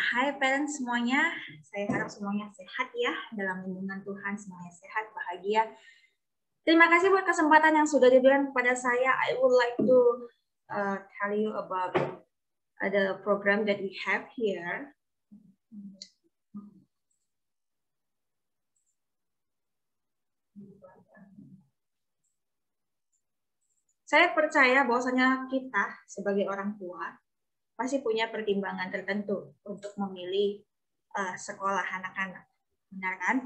hai parents semuanya. Saya harap semuanya sehat ya dalam lindungan Tuhan, semuanya sehat, bahagia. Terima kasih buat kesempatan yang sudah diberikan kepada saya. I would like to uh, tell you about the program that we have here. Saya percaya bahwasanya kita sebagai orang tua pasti punya pertimbangan tertentu untuk memilih uh, sekolah anak-anak. Benar kan?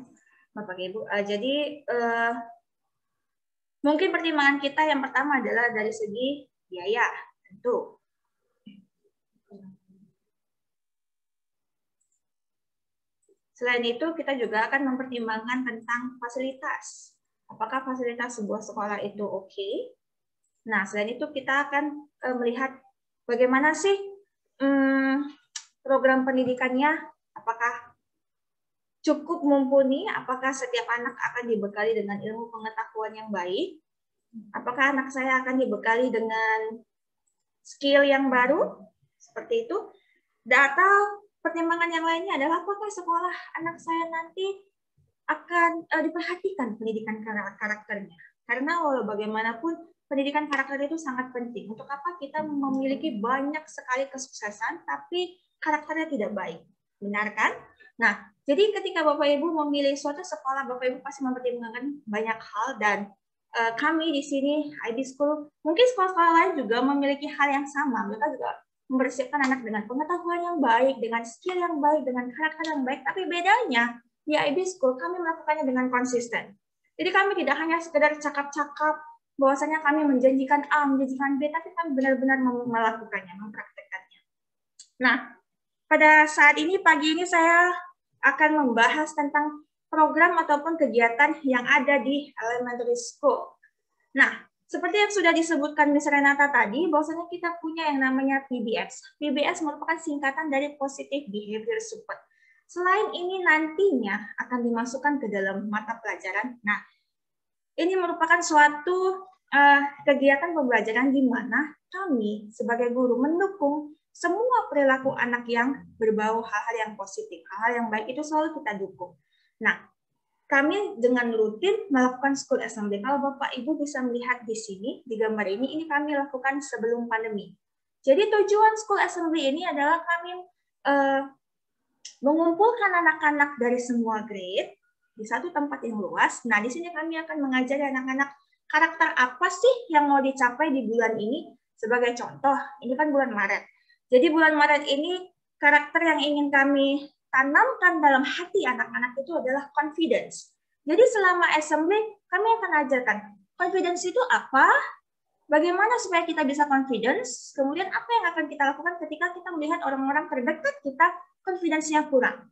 Bapak Ibu. Uh, jadi uh, mungkin pertimbangan kita yang pertama adalah dari segi biaya, tentu. Selain itu, kita juga akan mempertimbangkan tentang fasilitas. Apakah fasilitas sebuah sekolah itu oke? Okay? Nah, selain itu kita akan melihat bagaimana sih um, program pendidikannya, apakah cukup mumpuni, apakah setiap anak akan dibekali dengan ilmu pengetahuan yang baik, apakah anak saya akan dibekali dengan skill yang baru, seperti itu, atau pertimbangan yang lainnya adalah apakah sekolah anak saya nanti akan uh, diperhatikan pendidikan karakternya. Karena walau bagaimanapun pendidikan karakter itu sangat penting. Untuk apa kita memiliki banyak sekali kesuksesan, tapi karakternya tidak baik. Benar kan? Nah, jadi ketika Bapak Ibu memilih suatu sekolah, Bapak Ibu pasti mempertimbangkan banyak hal dan uh, kami di sini IB School, mungkin sekolah-sekolah lain juga memiliki hal yang sama. Mereka juga mempersiapkan anak dengan pengetahuan yang baik, dengan skill yang baik, dengan karakter yang baik. Tapi bedanya di IB School kami melakukannya dengan konsisten. Jadi kami tidak hanya sekedar cakap-cakap bahwasanya kami menjanjikan A, menjanjikan B, tapi kami benar-benar melakukannya, mempraktekannya. Nah, pada saat ini, pagi ini saya akan membahas tentang program ataupun kegiatan yang ada di elementary school. Nah, seperti yang sudah disebutkan Miss Renata tadi, bahwasanya kita punya yang namanya PBS. PBS merupakan singkatan dari Positive Behavior Support. Selain ini nantinya akan dimasukkan ke dalam mata pelajaran. Nah, ini merupakan suatu uh, kegiatan pembelajaran di mana kami sebagai guru mendukung semua perilaku anak yang berbau hal-hal yang positif, hal-hal yang baik itu selalu kita dukung. Nah, kami dengan rutin melakukan school assembly. Kalau Bapak Ibu bisa melihat di sini, di gambar ini, ini kami lakukan sebelum pandemi. Jadi tujuan school assembly ini adalah kami uh, mengumpulkan anak-anak dari semua grade di satu tempat yang luas. Nah, di sini kami akan mengajari anak-anak karakter apa sih yang mau dicapai di bulan ini. Sebagai contoh, ini kan bulan Maret. Jadi bulan Maret ini karakter yang ingin kami tanamkan dalam hati anak-anak itu adalah confidence. Jadi selama assembly kami akan ajarkan confidence itu apa, bagaimana supaya kita bisa confidence, kemudian apa yang akan kita lakukan ketika kita melihat orang-orang terdekat kita confidence-nya kurang.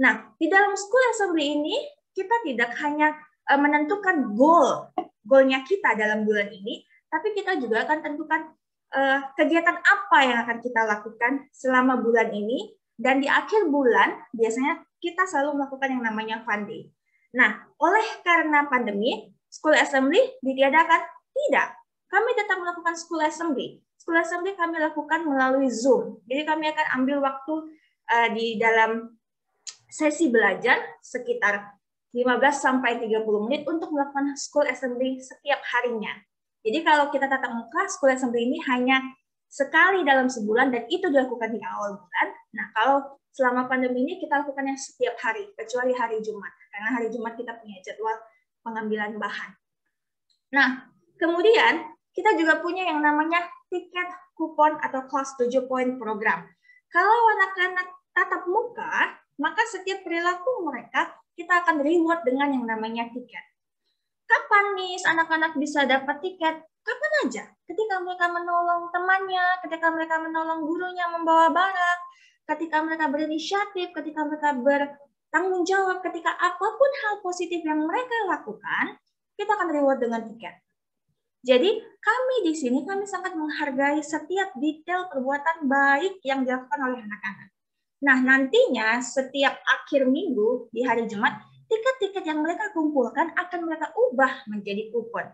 Nah, di dalam school assembly ini kita tidak hanya eh, menentukan goal, goalnya kita dalam bulan ini, tapi kita juga akan tentukan uh, kegiatan apa yang akan kita lakukan selama bulan ini, dan di akhir bulan biasanya kita selalu melakukan yang namanya fun day. Nah, oleh karena pandemi, school assembly ditiadakan? Tidak. Kami tetap melakukan school assembly. School assembly kami lakukan melalui Zoom. Jadi kami akan ambil waktu uh, di dalam sesi belajar sekitar 15 sampai 30 menit untuk melakukan school assembly setiap harinya. Jadi kalau kita tatap muka, school assembly ini hanya sekali dalam sebulan dan itu dilakukan di awal bulan. Nah, kalau selama pandemi ini kita lakukannya setiap hari, kecuali hari Jumat. Karena hari Jumat kita punya jadwal pengambilan bahan. Nah, kemudian kita juga punya yang namanya tiket kupon atau kelas 7 point program. Kalau anak-anak tatap muka, maka setiap perilaku mereka kita akan reward dengan yang namanya tiket. Kapan nih anak-anak bisa dapat tiket? Kapan aja. Ketika mereka menolong temannya, ketika mereka menolong gurunya membawa barang, ketika mereka berinisiatif, ketika mereka bertanggung jawab, ketika apa pun hal positif yang mereka lakukan, kita akan reward dengan tiket. Jadi kami di sini kami sangat menghargai setiap detail perbuatan baik yang dilakukan oleh anak-anak. Nah, nantinya setiap akhir minggu di hari Jumat, tiket-tiket yang mereka kumpulkan akan mereka ubah menjadi kupon.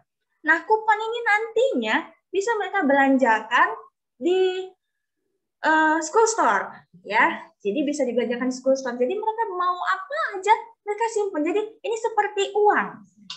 Nah, kupon ini nantinya bisa mereka belanjakan di uh, school store ya. Jadi bisa dibelanjakan di school store. Jadi mereka mau apa aja mereka simpan. Jadi ini seperti uang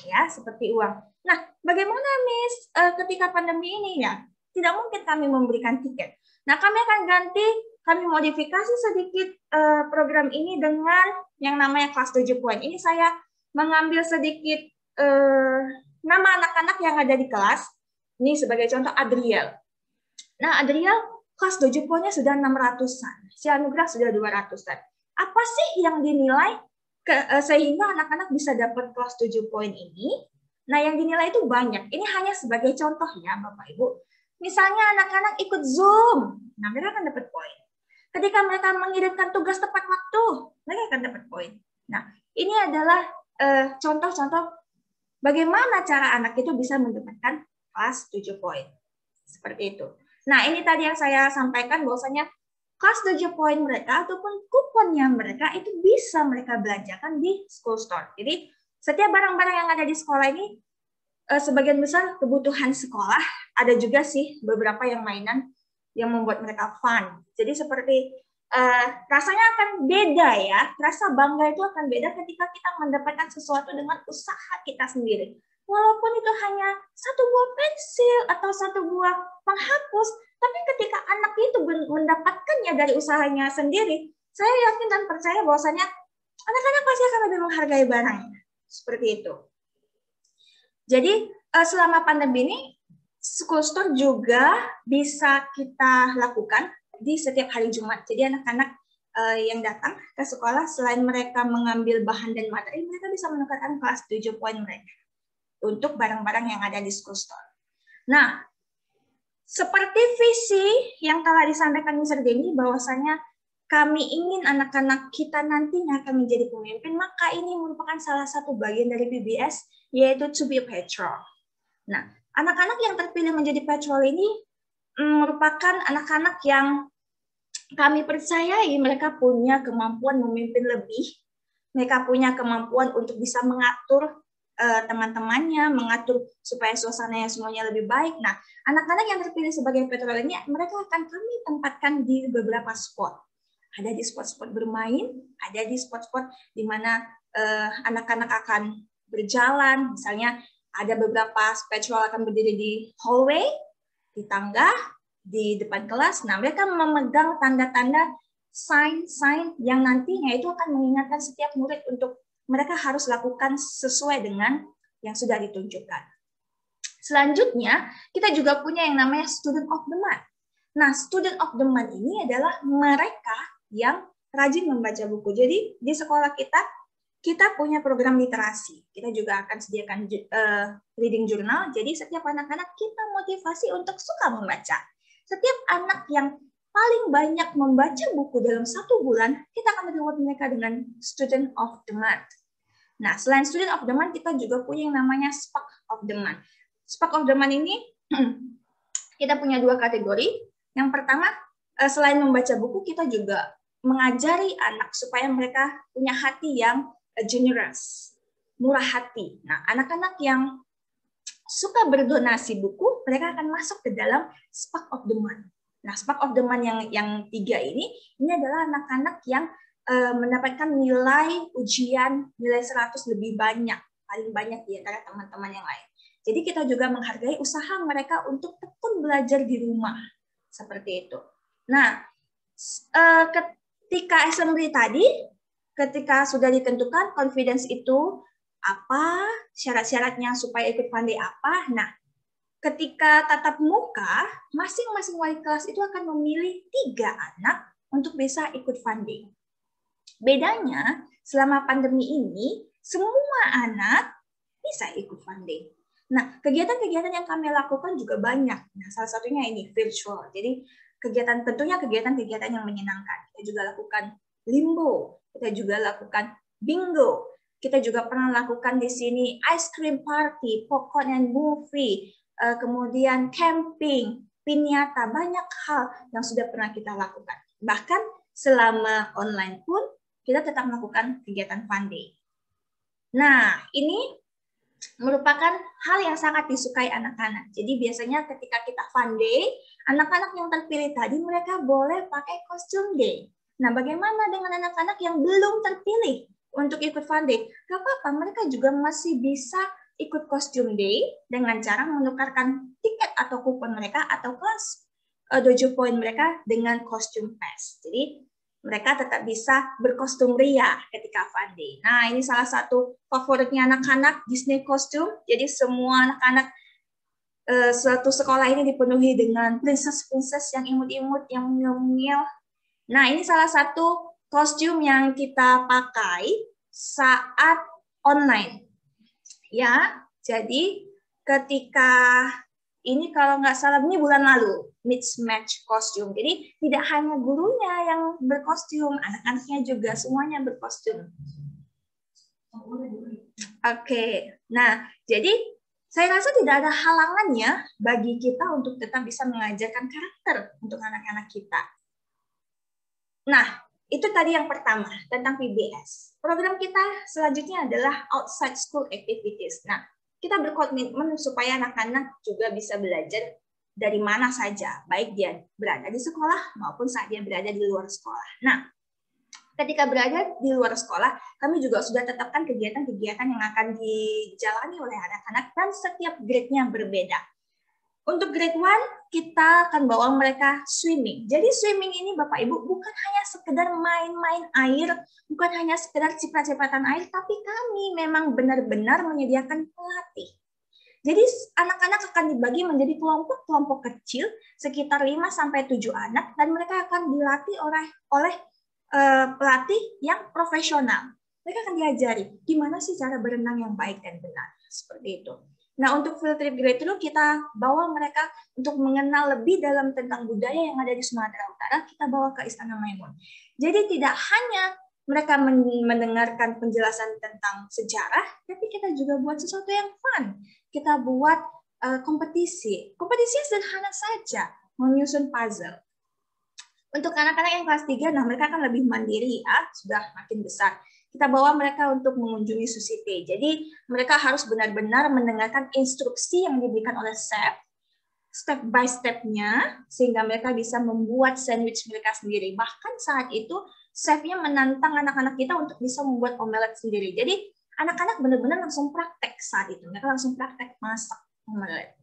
ya, seperti uang. Nah, bagaimana Miss uh, ketika pandemi ini ya? Tidak mungkin kami memberikan tiket. Nah, kami akan ganti, kami modifikasi sedikit uh, program ini dengan yang namanya kelas 7 poin. Ini saya mengambil sedikit uh, nama anak-anak yang ada di kelas. Ini sebagai contoh Adriel. Nah, Adriel kelas dojo poinnya sudah 600-an, si anugerah sudah 200-an. Apa sih yang dinilai ke, uh, sehingga anak-anak bisa dapat kelas 7 poin ini? Nah, yang dinilai itu banyak. Ini hanya sebagai contoh ya, Bapak Ibu. Misalnya anak-anak ikut Zoom, nah mereka akan dapat poin. Ketika mereka mengirimkan tugas tepat waktu, mereka akan dapat poin. Nah, ini adalah eh, contoh-contoh bagaimana cara anak itu bisa mendapatkan kelas 7 poin. Seperti itu. Nah, ini tadi yang saya sampaikan bahwasanya kelas 7 poin mereka ataupun kuponnya mereka itu bisa mereka belanjakan di school store. Jadi, setiap barang-barang yang ada di sekolah ini eh, sebagian besar kebutuhan sekolah, ada juga sih beberapa yang mainan yang membuat mereka fun. Jadi seperti uh, rasanya akan beda ya, rasa bangga itu akan beda ketika kita mendapatkan sesuatu dengan usaha kita sendiri walaupun itu hanya satu buah pensil atau satu buah penghapus, tapi ketika anak itu mendapatkannya dari usahanya sendiri, saya yakin dan percaya bahwasanya anak-anak pasti akan lebih menghargai barangnya. Seperti itu. Jadi eh, selama pandemi ini, school store juga bisa kita lakukan di setiap hari Jumat. Jadi anak-anak eh, yang datang ke sekolah, selain mereka mengambil bahan dan materi, mereka bisa menukarkan kelas 7 poin mereka untuk barang-barang yang ada di school store. Nah, seperti visi yang telah disampaikan Mr. Denny bahwasanya kami ingin anak-anak kita nantinya akan menjadi pemimpin, maka ini merupakan salah satu bagian dari PBS, yaitu to be a patrol. Nah, anak-anak yang terpilih menjadi patrol ini mm, merupakan anak-anak yang kami percayai mereka punya kemampuan memimpin lebih, mereka punya kemampuan untuk bisa mengatur uh, teman-temannya mengatur supaya suasananya semuanya lebih baik. Nah, anak-anak yang terpilih sebagai petrol ini mereka akan kami tempatkan di beberapa spot. Ada di spot-spot bermain, ada di spot-spot di mana uh, anak-anak akan berjalan, misalnya ada beberapa petrol akan berdiri di hallway, di tangga, di depan kelas. Nah, mereka memegang tanda-tanda sign-sign yang nantinya itu akan mengingatkan setiap murid untuk mereka harus lakukan sesuai dengan yang sudah ditunjukkan. Selanjutnya, kita juga punya yang namanya student of the month. Nah, student of the month ini adalah mereka yang rajin membaca buku. Jadi, di sekolah kita, kita punya program literasi. Kita juga akan sediakan uh, reading journal. Jadi, setiap anak-anak kita motivasi untuk suka membaca. Setiap anak yang paling banyak membaca buku dalam satu bulan, kita akan reward mereka dengan Student of the Month. Nah, selain Student of the Month, kita juga punya yang namanya Spark of the Month. Spark of the Month ini kita punya dua kategori. Yang pertama, eh, selain membaca buku, kita juga mengajari anak supaya mereka punya hati yang generous, murah hati. Nah, anak-anak yang suka berdonasi buku, mereka akan masuk ke dalam Spark of the Month. Nah, spark of the month yang yang tiga ini, ini adalah anak-anak yang uh, mendapatkan nilai ujian nilai 100 lebih banyak, paling banyak di antara teman-teman yang lain. Jadi kita juga menghargai usaha mereka untuk tekun belajar di rumah, seperti itu. Nah, uh, ketika assembly tadi, ketika sudah ditentukan confidence itu apa, syarat-syaratnya supaya ikut pandai apa, nah ketika tatap muka, masing-masing wali kelas itu akan memilih tiga anak untuk bisa ikut funding. Bedanya, selama pandemi ini, semua anak bisa ikut funding. Nah, kegiatan-kegiatan yang kami lakukan juga banyak. Nah, salah satunya ini virtual. Jadi, kegiatan tentunya kegiatan-kegiatan yang menyenangkan. Kita juga lakukan limbo, kita juga lakukan bingo, kita juga pernah lakukan di sini ice cream party, popcorn and movie, Eh, kemudian camping, pinyata, banyak hal yang sudah pernah kita lakukan. Bahkan selama online pun kita tetap melakukan kegiatan fun day. Nah, ini merupakan hal yang sangat disukai anak-anak. Jadi biasanya ketika kita fun day, anak-anak yang terpilih tadi mereka boleh pakai kostum day. Nah, bagaimana dengan anak-anak yang belum terpilih untuk ikut fun day? Gak apa-apa, mereka juga masih bisa ikut kostum day dengan cara menukarkan tiket atau kupon mereka atau kelas uh, dojo point mereka dengan kostum pass. Jadi mereka tetap bisa berkostum ria ketika fun day. Nah, ini salah satu favoritnya anak-anak Disney kostum. Jadi semua anak-anak uh, suatu sekolah ini dipenuhi dengan princess-princess yang imut-imut, yang mungil-mungil. Nah, ini salah satu kostum yang kita pakai saat online. Ya, jadi ketika ini kalau nggak salah ini bulan lalu mismatch kostum. Jadi tidak hanya gurunya yang berkostum, anak-anaknya juga semuanya berkostum. Oke, okay. nah jadi saya rasa tidak ada halangannya bagi kita untuk tetap bisa mengajarkan karakter untuk anak-anak kita. Nah, itu tadi yang pertama tentang PBS. Program kita selanjutnya adalah outside school activities. Nah, kita berkomitmen supaya anak-anak juga bisa belajar dari mana saja, baik dia berada di sekolah maupun saat dia berada di luar sekolah. Nah, ketika berada di luar sekolah, kami juga sudah tetapkan kegiatan-kegiatan yang akan dijalani oleh anak-anak dan setiap grade-nya berbeda. Untuk grade 1, kita akan bawa mereka swimming. Jadi swimming ini Bapak Ibu bukan hanya sekedar main-main air, bukan hanya sekedar ciprat-cipratan air, tapi kami memang benar-benar menyediakan pelatih. Jadi anak-anak akan dibagi menjadi kelompok-kelompok kecil sekitar 5 sampai 7 anak dan mereka akan dilatih oleh oleh uh, pelatih yang profesional. Mereka akan diajari gimana sih cara berenang yang baik dan benar. Seperti itu. Nah, untuk field trip grade dulu kita bawa mereka untuk mengenal lebih dalam tentang budaya yang ada di Sumatera Utara, kita bawa ke Istana Maimun. Jadi tidak hanya mereka mendengarkan penjelasan tentang sejarah, tapi kita juga buat sesuatu yang fun. Kita buat uh, kompetisi. Kompetisi sederhana saja, menyusun puzzle. Untuk anak-anak yang kelas 3, nah mereka akan lebih mandiri ya, sudah makin besar kita bawa mereka untuk mengunjungi Susite. Jadi mereka harus benar-benar mendengarkan instruksi yang diberikan oleh chef step by step-nya sehingga mereka bisa membuat sandwich mereka sendiri. Bahkan saat itu chefnya menantang anak-anak kita untuk bisa membuat omelet sendiri. Jadi anak-anak benar-benar langsung praktek saat itu. Mereka langsung praktek masak omelet.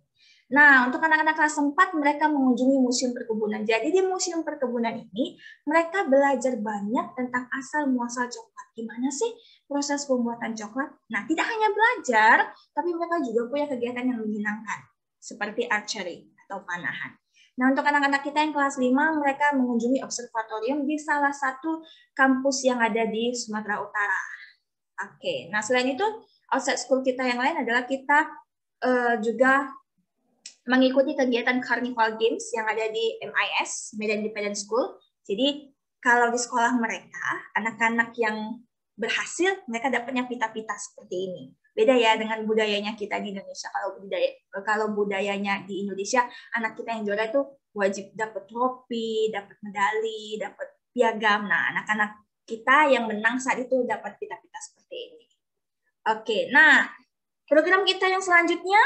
Nah, untuk anak-anak kelas 4, mereka mengunjungi museum perkebunan. Jadi di museum perkebunan ini, mereka belajar banyak tentang asal-muasal coklat. Gimana sih proses pembuatan coklat? Nah, tidak hanya belajar, tapi mereka juga punya kegiatan yang menyenangkan, seperti archery atau panahan. Nah, untuk anak-anak kita yang kelas 5, mereka mengunjungi observatorium di salah satu kampus yang ada di Sumatera Utara. Oke, nah selain itu, outside school kita yang lain adalah kita uh, juga mengikuti kegiatan Carnival Games yang ada di MIS, Medan Independent School. Jadi kalau di sekolah mereka, anak-anak yang berhasil, mereka dapatnya pita-pita seperti ini. Beda ya dengan budayanya kita di Indonesia. Kalau budaya kalau budayanya di Indonesia, anak kita yang juara itu wajib dapat trofi, dapat medali, dapat piagam. Nah, anak-anak kita yang menang saat itu dapat pita-pita seperti ini. Oke, nah program kita yang selanjutnya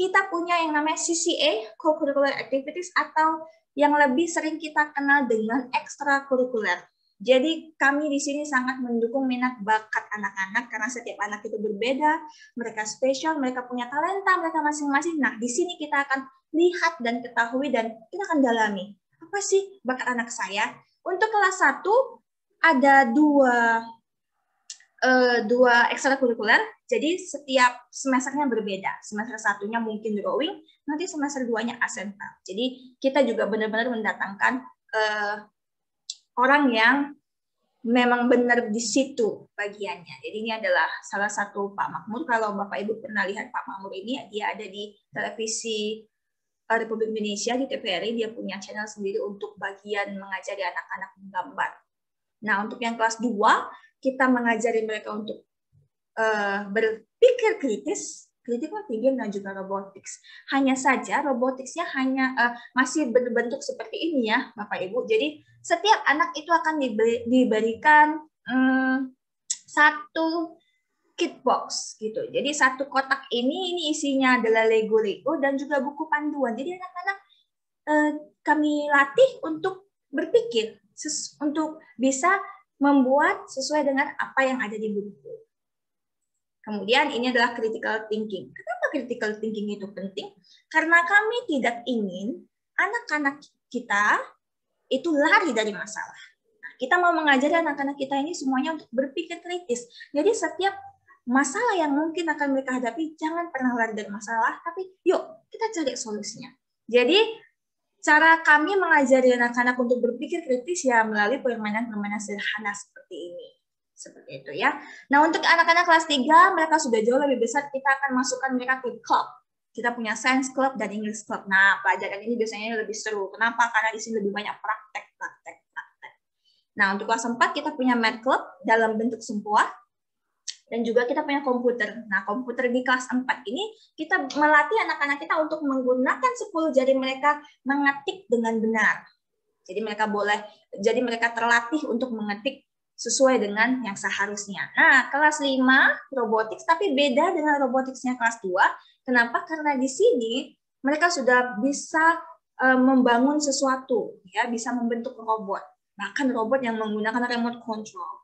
kita punya yang namanya CCA, Co-Curricular Activities, atau yang lebih sering kita kenal dengan ekstrakurikuler. Jadi kami di sini sangat mendukung minat bakat anak-anak karena setiap anak itu berbeda, mereka spesial, mereka punya talenta mereka masing-masing. Nah, di sini kita akan lihat dan ketahui dan kita akan dalami. Apa sih bakat anak saya? Untuk kelas 1 ada dua uh, dua ekstrakurikuler. Jadi setiap semesternya berbeda. Semester satunya mungkin drawing, nanti semester duanya asental. Jadi kita juga benar-benar mendatangkan uh, orang yang memang benar di situ bagiannya. Jadi ini adalah salah satu Pak Makmur. Kalau Bapak Ibu pernah lihat Pak Makmur ini, dia ada di televisi eh, Republik Indonesia di TVRI. Dia punya channel sendiri untuk bagian mengajari anak-anak menggambar. Nah, untuk yang kelas 2, kita mengajari mereka untuk uh, berpikir kritis, critical thinking dan juga robotics. Hanya saja roboticsnya hanya uh, masih berbentuk seperti ini ya, Bapak Ibu. Jadi setiap anak itu akan diberi, diberikan um, satu kit box gitu. Jadi satu kotak ini ini isinya adalah Lego-Lego dan juga buku panduan. Jadi anak-anak eh, kami latih untuk berpikir untuk bisa membuat sesuai dengan apa yang ada di buku. Kemudian ini adalah critical thinking. Kenapa critical thinking itu penting? Karena kami tidak ingin anak-anak kita itu lari dari masalah. Kita mau mengajari anak-anak kita ini semuanya untuk berpikir kritis. Jadi setiap masalah yang mungkin akan mereka hadapi, jangan pernah lari dari masalah, tapi yuk kita cari solusinya. Jadi cara kami mengajari anak-anak untuk berpikir kritis ya melalui permainan-permainan sederhana seperti ini. Seperti itu ya. Nah, untuk anak-anak kelas 3, mereka sudah jauh lebih besar, kita akan masukkan mereka ke club. Kita punya science club dan English club. Nah, pelajaran ini biasanya lebih seru. Kenapa? Karena di sini lebih banyak praktek, praktek, praktek. Nah, untuk kelas 4 kita punya math club dalam bentuk sempoa dan juga kita punya komputer. Nah, komputer di kelas 4 ini kita melatih anak-anak kita untuk menggunakan 10 jari mereka mengetik dengan benar. Jadi mereka boleh jadi mereka terlatih untuk mengetik sesuai dengan yang seharusnya. Nah, kelas 5 robotics tapi beda dengan roboticsnya kelas 2. Kenapa? Karena di sini mereka sudah bisa uh, membangun sesuatu, ya, bisa membentuk robot. Bahkan robot yang menggunakan remote control.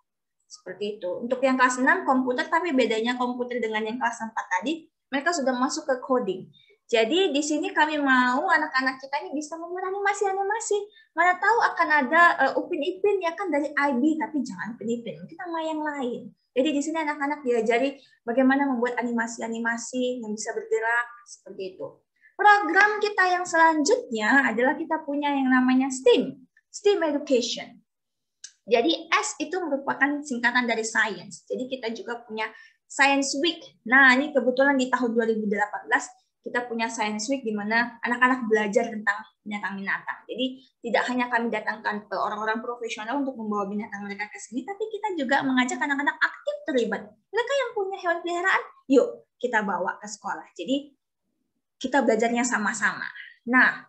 Seperti itu. Untuk yang kelas 6 komputer, tapi bedanya komputer dengan yang kelas 4 tadi, mereka sudah masuk ke coding. Jadi di sini kami mau anak-anak kita ini bisa membuat animasi-animasi. Mana tahu akan ada uh, Upin Ipin ya kan dari IB, tapi jangan Upin Ipin, kita mau yang lain. Jadi di sini anak-anak diajari bagaimana membuat animasi-animasi yang bisa bergerak seperti itu. Program kita yang selanjutnya adalah kita punya yang namanya STEAM, STEAM Education. Jadi S itu merupakan singkatan dari science. Jadi kita juga punya Science Week. Nah, ini kebetulan di tahun 2018 kita punya Science Week di mana anak-anak belajar tentang binatang-binatang. Jadi tidak hanya kami datangkan orang-orang profesional untuk membawa binatang mereka ke sini, tapi kita juga mengajak anak-anak aktif terlibat. Mereka yang punya hewan peliharaan, yuk kita bawa ke sekolah. Jadi kita belajarnya sama-sama. Nah,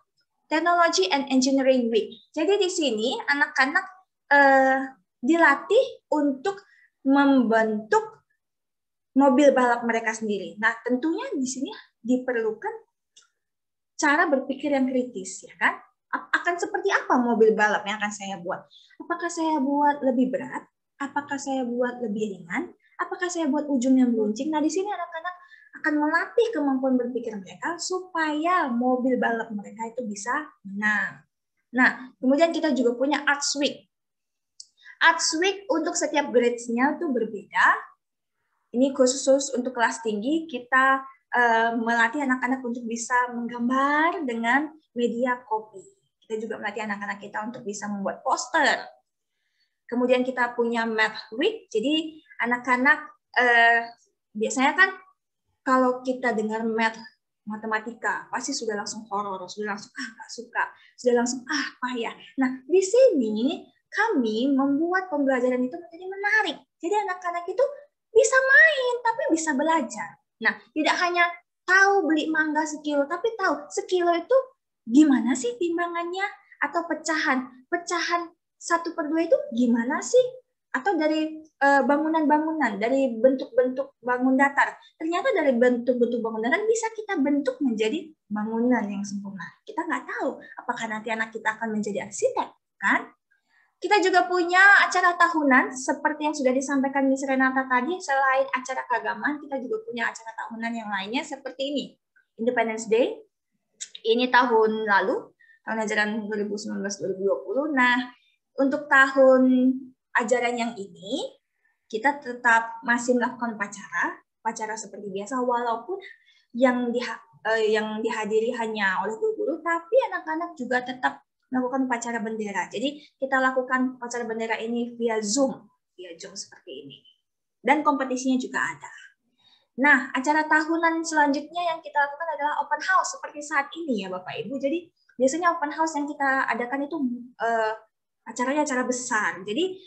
Technology and Engineering Week. Jadi di sini anak-anak uh, dilatih untuk membentuk mobil balap mereka sendiri. Nah, tentunya di sini diperlukan cara berpikir yang kritis, ya kan? Akan seperti apa mobil balap yang akan saya buat? Apakah saya buat lebih berat? Apakah saya buat lebih ringan? Apakah saya buat ujung yang meruncing? Nah, di sini anak-anak akan melatih kemampuan berpikir mereka supaya mobil balap mereka itu bisa menang. Nah, kemudian kita juga punya Arts Week. Arts Week untuk setiap grades-nya itu berbeda. Ini khusus untuk kelas tinggi, kita uh, melatih anak-anak untuk bisa menggambar dengan media kopi. Kita juga melatih anak-anak kita untuk bisa membuat poster. Kemudian kita punya Math Week, jadi anak-anak uh, biasanya kan kalau kita dengar math matematika pasti sudah langsung horor, sudah langsung ah nggak suka, sudah langsung ah payah. Nah di sini kami membuat pembelajaran itu menjadi menarik. Jadi anak-anak itu bisa main, tapi bisa belajar. Nah, tidak hanya tahu beli mangga sekilo, tapi tahu sekilo itu gimana sih timbangannya atau pecahan. Pecahan satu per dua itu gimana sih? Atau dari eh, bangunan-bangunan, dari bentuk-bentuk bangun datar. Ternyata dari bentuk-bentuk bangun datar bisa kita bentuk menjadi bangunan yang sempurna. Kita nggak tahu apakah nanti anak kita akan menjadi arsitek, kan? Kita juga punya acara tahunan seperti yang sudah disampaikan Miss Renata tadi. Selain acara keagamaan, kita juga punya acara tahunan yang lainnya seperti ini. Independence Day, ini tahun lalu, tahun ajaran 2019-2020. Nah, untuk tahun ajaran yang ini, kita tetap masih melakukan upacara, upacara seperti biasa, walaupun yang di, eh, yang dihadiri hanya oleh guru, tapi anak-anak juga tetap melakukan upacara bendera. Jadi kita lakukan upacara bendera ini via Zoom, via Zoom seperti ini. Dan kompetisinya juga ada. Nah, acara tahunan selanjutnya yang kita lakukan adalah open house seperti saat ini ya Bapak Ibu. Jadi biasanya open house yang kita adakan itu uh, acaranya acara besar. Jadi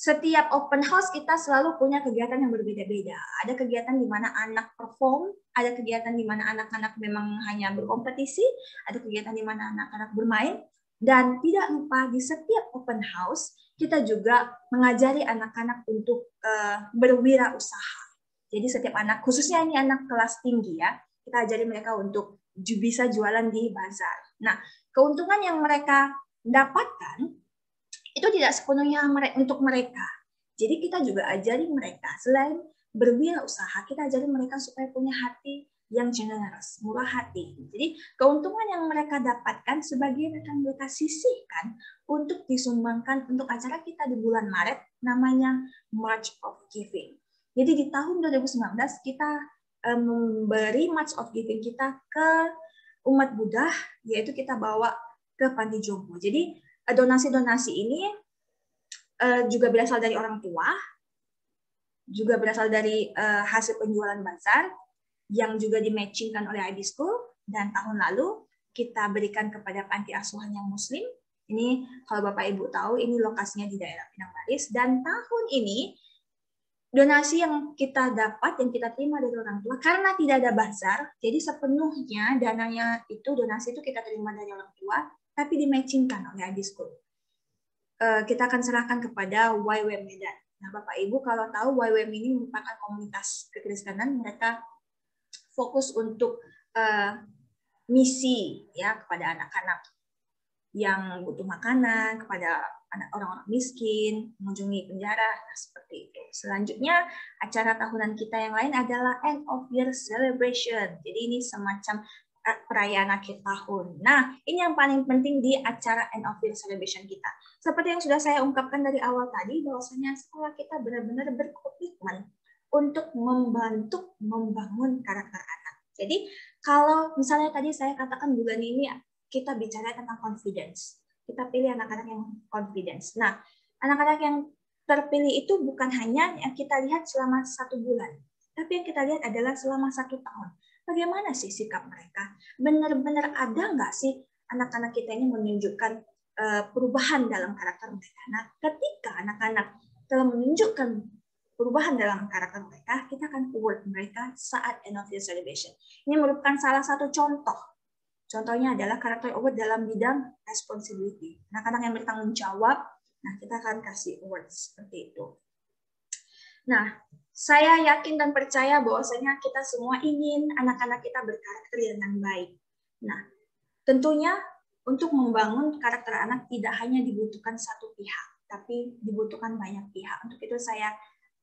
setiap open house kita selalu punya kegiatan yang berbeda-beda. Ada kegiatan di mana anak perform, ada kegiatan di mana anak-anak memang hanya berkompetisi, ada kegiatan di mana anak-anak bermain, dan tidak lupa di setiap open house kita juga mengajari anak-anak untuk uh, berwirausaha. Jadi setiap anak, khususnya ini anak kelas tinggi ya, kita ajari mereka untuk bisa jualan di bazar. Nah, keuntungan yang mereka dapatkan itu tidak sepenuhnya untuk mereka. Jadi kita juga ajari mereka selain berwirausaha, kita ajari mereka supaya punya hati yang generous, murah hati. Jadi keuntungan yang mereka dapatkan sebagian akan mereka sisihkan untuk disumbangkan untuk acara kita di bulan Maret namanya March of Giving. Jadi di tahun 2019 kita eh, memberi March of Giving kita ke umat Buddha, yaitu kita bawa ke panti jompo. Jadi eh, donasi-donasi ini eh, juga berasal dari orang tua, juga berasal dari hasil penjualan bazar yang juga dimatchingkan oleh ID School dan tahun lalu kita berikan kepada panti asuhan yang muslim. Ini kalau Bapak Ibu tahu ini lokasinya di daerah Pinang Baris dan tahun ini donasi yang kita dapat, yang kita terima dari orang tua, karena tidak ada bazar, jadi sepenuhnya dananya itu, donasi itu kita terima dari orang tua, tapi dimatchingkan oleh Adisco. Eh, kita akan serahkan kepada YWM Medan. Nah, Bapak Ibu kalau tahu YWM ini merupakan komunitas kekristenan, mereka fokus untuk uh, misi ya kepada anak-anak yang butuh makanan, kepada anak orang-orang miskin, mengunjungi penjara, nah, seperti itu. Selanjutnya, acara tahunan kita yang lain adalah end of year celebration. Jadi ini semacam eh, perayaan akhir tahun. Nah, ini yang paling penting di acara end of year celebration kita. Seperti yang sudah saya ungkapkan dari awal tadi, bahwasanya sekolah kita benar-benar berkomitmen untuk membantu membangun karakter anak. Jadi, kalau misalnya tadi saya katakan bulan ini kita bicara tentang confidence kita pilih anak-anak yang confidence. Nah, anak-anak yang terpilih itu bukan hanya yang kita lihat selama satu bulan, tapi yang kita lihat adalah selama satu tahun. Bagaimana sih sikap mereka? Benar-benar ada nggak sih anak-anak kita ini menunjukkan uh, perubahan dalam karakter mereka? Nah, ketika anak-anak telah menunjukkan perubahan dalam karakter mereka, kita akan award mereka saat end of year celebration. Ini merupakan salah satu contoh Contohnya adalah karakter award dalam bidang responsibility. Anak-anak yang bertanggung jawab, nah kita akan kasih award seperti itu. Nah, saya yakin dan percaya bahwasanya kita semua ingin anak-anak kita berkarakter yang baik. Nah, tentunya untuk membangun karakter anak tidak hanya dibutuhkan satu pihak, tapi dibutuhkan banyak pihak. Untuk itu saya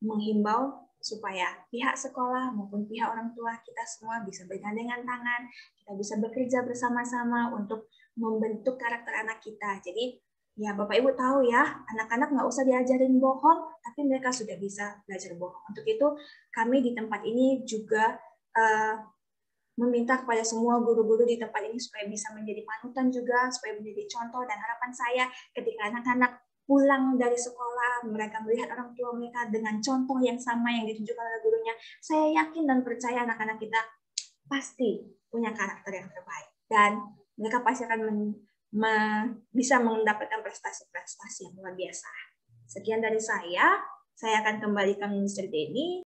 menghimbau supaya pihak sekolah maupun pihak orang tua kita semua bisa bergandengan tangan, kita bisa bekerja bersama-sama untuk membentuk karakter anak kita. Jadi ya Bapak Ibu tahu ya, anak-anak nggak usah diajarin bohong, tapi mereka sudah bisa belajar bohong. Untuk itu kami di tempat ini juga uh, meminta kepada semua guru-guru di tempat ini supaya bisa menjadi panutan juga, supaya menjadi contoh dan harapan saya ketika anak-anak pulang dari sekolah, mereka melihat orang tua mereka dengan contoh yang sama yang ditunjukkan oleh gurunya, saya yakin dan percaya anak-anak kita pasti punya karakter yang terbaik. Dan mereka pasti akan men, me, bisa mendapatkan prestasi-prestasi yang luar biasa. Sekian dari saya, saya akan kembalikan Mr. Denny